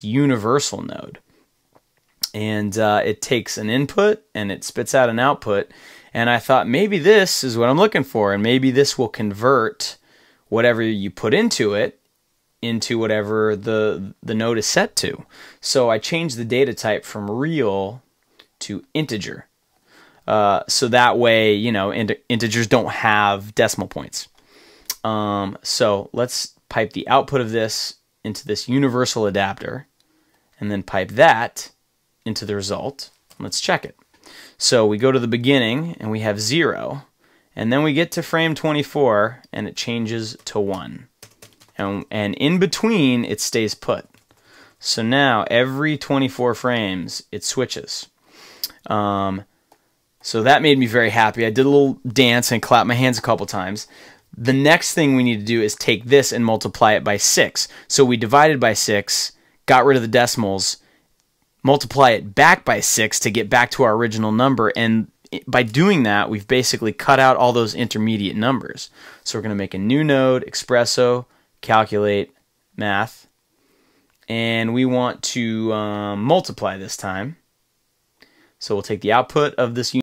universal node. And uh, it takes an input and it spits out an output. And I thought maybe this is what I'm looking for, and maybe this will convert whatever you put into it into whatever the the node is set to. So I changed the data type from real to integer. Uh, so that way, you know, int- integers don't have decimal points. Um, so let's pipe the output of this into this universal adapter and then pipe that into the result. Let's check it. So we go to the beginning and we have 0. And then we get to frame 24 and it changes to 1. And, and in between it stays put. So now every 24 frames it switches. Um, so that made me very happy. I did a little dance and clapped my hands a couple times. The next thing we need to do is take this and multiply it by 6. So we divided by 6, got rid of the decimals, multiply it back by 6 to get back to our original number. And by doing that, we've basically cut out all those intermediate numbers. So we're going to make a new node, XPresso, calculate, math. And we want to um, multiply this time. So we'll take the output of this